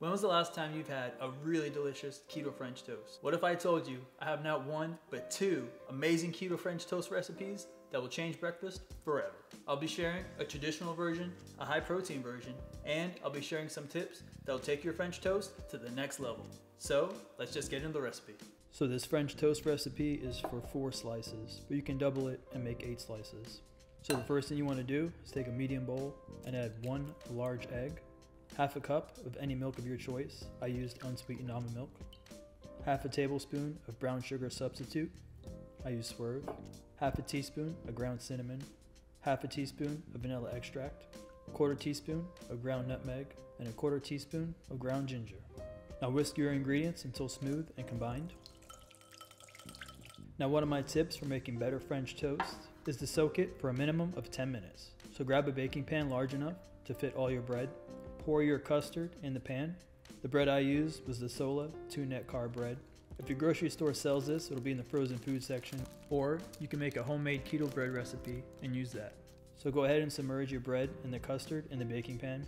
When was the last time you've had a really delicious keto French toast? What if I told you I have not one, but two amazing keto French toast recipes that will change breakfast forever? I'll be sharing a traditional version, a high protein version, and I'll be sharing some tips that will take your French toast to the next level. So let's just get into the recipe. So this French toast recipe is for four slices, but you can double it and make eight slices. So the first thing you want to do is take a medium bowl and add one large egg, half a cup of any milk of your choice. I used unsweetened almond milk. Half a tablespoon of brown sugar substitute. I used Swerve. Half a teaspoon of ground cinnamon. Half a teaspoon of vanilla extract. Quarter teaspoon of ground nutmeg. And a quarter teaspoon of ground ginger. Now whisk your ingredients until smooth and combined. Now one of my tips for making better French toast is to soak it for a minimum of 10 minutes. So grab a baking pan large enough to fit all your bread Pour your custard in the pan. The bread I used was the Sola 2 net carb bread. If your grocery store sells this, it'll be in the frozen food section. Or you can make a homemade keto bread recipe and use that. So go ahead and submerge your bread and the custard in the baking pan.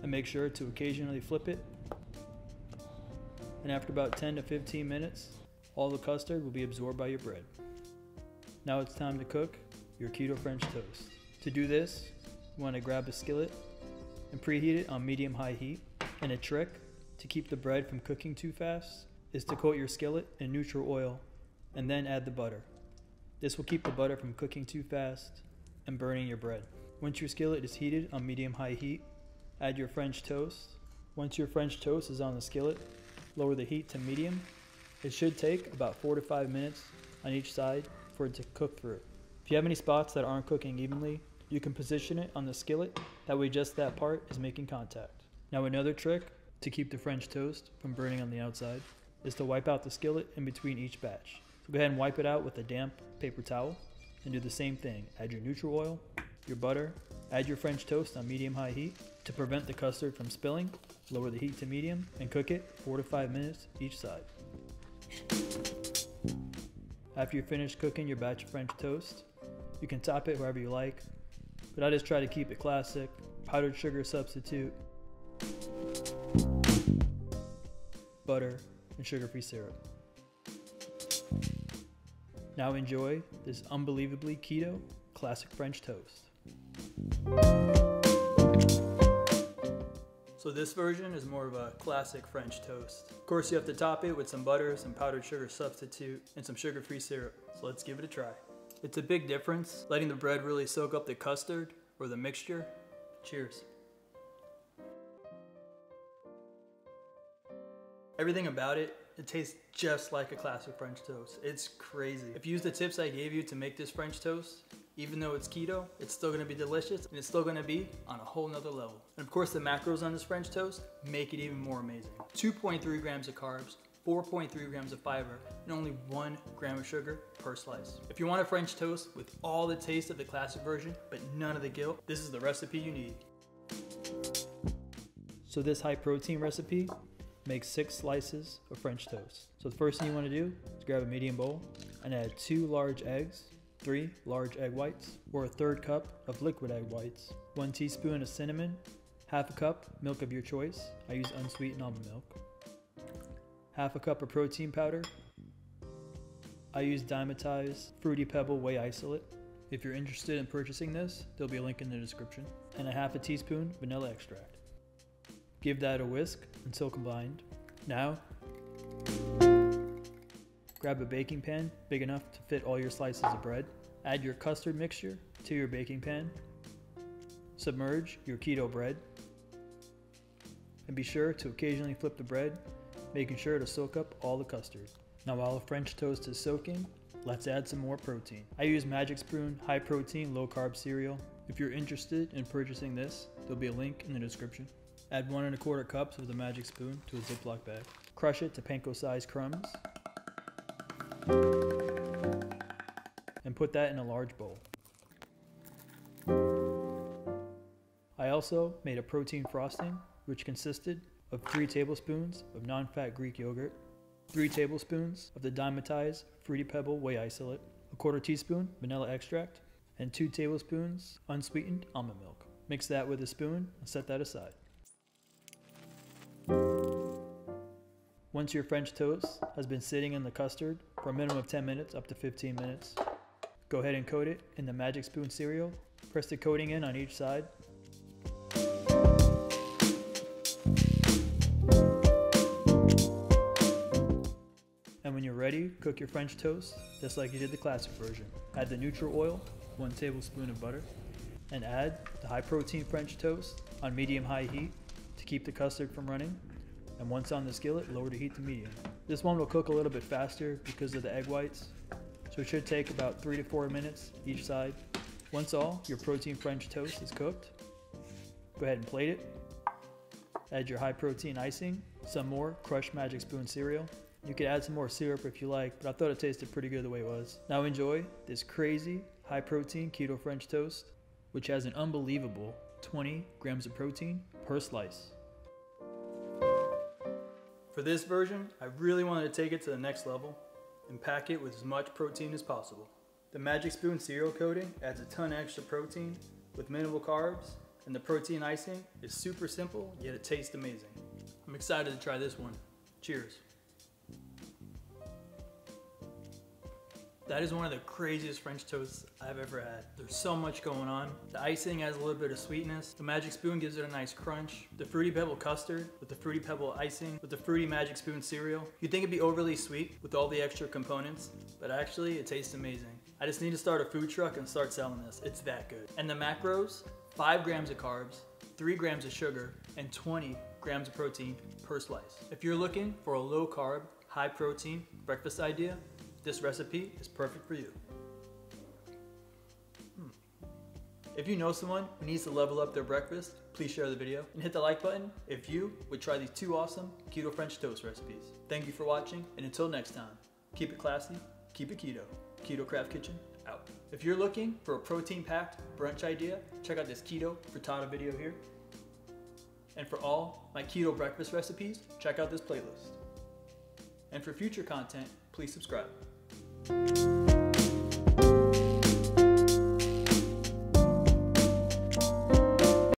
And make sure to occasionally flip it. And after about 10 to 15 minutes, all the custard will be absorbed by your bread. Now it's time to cook your keto French toast. To do this, you want to grab a skillet and preheat it on medium high heat. And a trick to keep the bread from cooking too fast is to coat your skillet in neutral oil and then add the butter. This will keep the butter from cooking too fast and burning your bread. Once your skillet is heated on medium high heat, add your French toast. Once your French toast is on the skillet, lower the heat to medium. It should take about 4 to 5 minutes on each side for it to cook through. If you have any spots that aren't cooking evenly, you can position it on the skillet, that way just that part is making contact. Now another trick to keep the French toast from burning on the outside is to wipe out the skillet in between each batch. So go ahead and wipe it out with a damp paper towel and do the same thing. Add your neutral oil, your butter, add your French toast on medium-high heat. To prevent the custard from spilling, lower the heat to medium and cook it 4 to 5 minutes each side. After you finish cooking your batch of French toast, you can top it wherever you like, but I just try to keep it classic. Powdered sugar substitute, butter, and sugar-free syrup. Now enjoy this unbelievably keto classic French toast. So this version is more of a classic French toast. Of course you have to top it with some butter, some powdered sugar substitute, and some sugar-free syrup. So let's give it a try. It's a big difference, letting the bread really soak up the custard or the mixture. Cheers. Everything about it, it tastes just like a classic French toast. It's crazy. If you use the tips I gave you to make this French toast, even though it's keto, it's still gonna be delicious and it's still gonna be on a whole nother level. And of course the macros on this French toast make it even more amazing. 2.3 grams of carbs, 4.3 grams of fiber, and only one gram of sugar per slice. If you want a French toast with all the taste of the classic version, but none of the guilt, this is the recipe you need. So this high protein recipe makes six slices of French toast. So the first thing you wanna do is grab a medium bowl and add two large eggs, three large egg whites, or a third cup of liquid egg whites, one teaspoon of cinnamon, half a cup milk of your choice. I use unsweetened almond milk, half a cup of protein powder. I use Dymatize Fruity Pebble Whey Isolate. If you're interested in purchasing this, there'll be a link in the description. And a half a teaspoon vanilla extract. Give that a whisk until combined. Now, grab a baking pan big enough to fit all your slices of bread. Add your custard mixture to your baking pan. Submerge your keto bread. And be sure to occasionally flip the bread making sure to soak up all the custard. Now while the French toast is soaking, let's add some more protein. I use Magic Spoon high protein low carb cereal. If you're interested in purchasing this, there'll be a link in the description. Add one and a quarter cups of the Magic Spoon to a Ziploc bag. Crush it to panko sized crumbs. And put that in a large bowl. I also made a protein frosting, which consisted of 3 tablespoons of non-fat Greek yogurt, 3 tablespoons of the Dymatize Fruity Pebble Whey Isolate, a quarter teaspoon vanilla extract, and 2 tablespoons unsweetened almond milk. Mix that with a spoon and set that aside. Once your French toast has been sitting in the custard for a minimum of 10 minutes up to 15 minutes, go ahead and coat it in the Magic Spoon cereal. Press the coating in on each side cook your French toast just like you did the classic version. Add the neutral oil, one tablespoon of butter, and add the high protein French toast on medium high heat to keep the custard from running and once on the skillet, lower the heat to medium. This one will cook a little bit faster because of the egg whites, so it should take about three to four minutes each side. Once all your protein French toast is cooked, go ahead and plate it. Add your high protein icing, some more crushed Magic Spoon cereal. You could add some more syrup if you like, but I thought it tasted pretty good the way it was. Now enjoy this crazy high protein keto French toast, which has an unbelievable 20 grams of protein per slice. For this version, I really wanted to take it to the next level and pack it with as much protein as possible. The Magic Spoon cereal coating adds a ton extra protein with minimal carbs, and the protein icing is super simple, yet it tastes amazing. I'm excited to try this one. Cheers. That is one of the craziest French toasts I've ever had. There's so much going on. The icing has a little bit of sweetness. The Magic Spoon gives it a nice crunch. The Fruity Pebble custard with the Fruity Pebble icing with the Fruity Magic Spoon cereal. You'd think it'd be overly sweet with all the extra components, but actually it tastes amazing. I just need to start a food truck and start selling this. It's that good. And the macros, five grams of carbs, three grams of sugar, and 20 grams of protein per slice. If you're looking for a low carb, high protein breakfast idea, this recipe is perfect for you. Hmm. If you know someone who needs to level up their breakfast, please share the video and hit the like button if you would try these two awesome keto French toast recipes. Thank you for watching and until next time, keep it classy, keep it keto. Keto Craft Kitchen out. If you're looking for a protein packed brunch idea, check out this keto frittata video here. And for all my keto breakfast recipes, check out this playlist. And for future content, please subscribe. Música